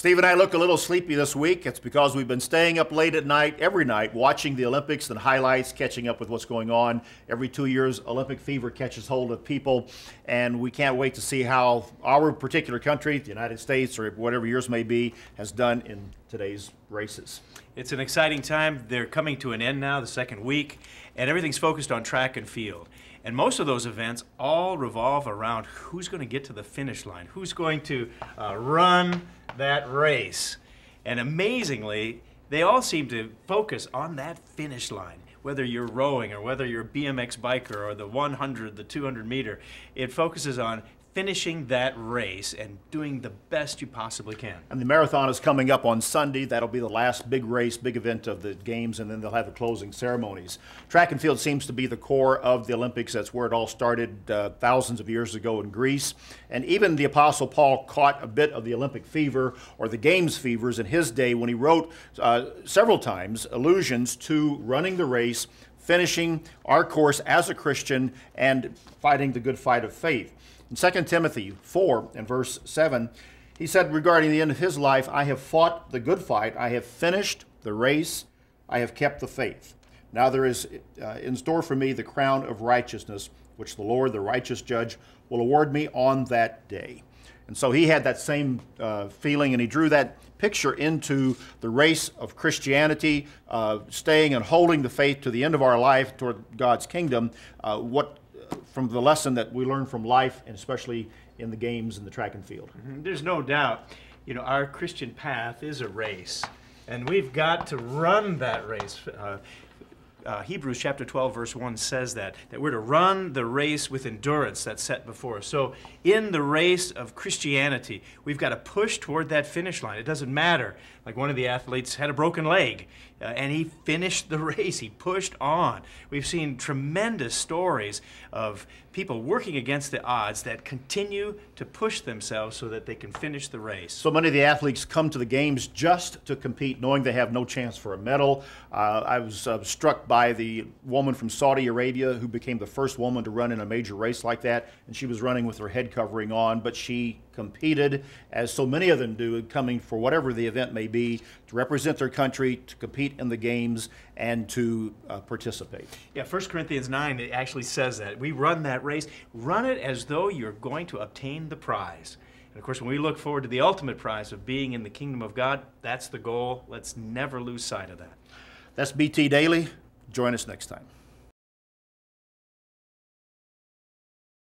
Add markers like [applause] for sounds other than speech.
Steve and I look a little sleepy this week. It's because we've been staying up late at night, every night, watching the Olympics and highlights, catching up with what's going on. Every two years, Olympic fever catches hold of people, and we can't wait to see how our particular country, the United States, or whatever yours may be, has done in today's races. It's an exciting time. They're coming to an end now, the second week, and everything's focused on track and field. And most of those events all revolve around who's going to get to the finish line, who's going to uh, run that race. And amazingly, they all seem to focus on that finish line. Whether you're rowing or whether you're a BMX biker or the 100, the 200 meter, it focuses on finishing that race and doing the best you possibly can. And the marathon is coming up on Sunday. That'll be the last big race, big event of the games, and then they'll have the closing ceremonies. Track and field seems to be the core of the Olympics. That's where it all started uh, thousands of years ago in Greece. And even the Apostle Paul caught a bit of the Olympic fever or the Games fevers in his day when he wrote uh, several times allusions to running the race, finishing our course as a Christian, and fighting the good fight of faith. In 2 Timothy 4 and verse 7, he said regarding the end of his life, I have fought the good fight, I have finished the race, I have kept the faith. Now there is uh, in store for me the crown of righteousness, which the Lord, the righteous judge, will award me on that day. And so he had that same uh, feeling, and he drew that picture into the race of Christianity, uh, staying and holding the faith to the end of our life toward God's kingdom. Uh, what from the lesson that we learn from life, and especially in the games and the track and field. Mm-hmm. There's no doubt, you know, our Christian path is a race, and we've got to run that race. Uh, Hebrews chapter 12, verse 1 says that, that we're to run the race with endurance that's set before us. So, in the race of Christianity, we've got to push toward that finish line. It doesn't matter. Like one of the athletes had a broken leg, uh, and he finished the [laughs] race. He pushed on. We've seen tremendous stories of people working against the odds that continue to push themselves so that they can finish the race. So many of the athletes come to the games just to compete, knowing they have no chance for a medal. Uh, I was uh, struck by the woman from Saudi Arabia who became the first woman to run in a major race like that, and she was running with her head covering on, but she competed, as so many of them do, coming for whatever the event may be, to represent their country, to compete in the games, and to uh, participate. Yeah, 1 Corinthians 9 it actually says that. We run that race, run it as though you're going to obtain the prize. And of course, when we look forward to the ultimate prize of being in the kingdom of God, that's the goal. Let's never lose sight of that. That's BT Daily. Join us next time.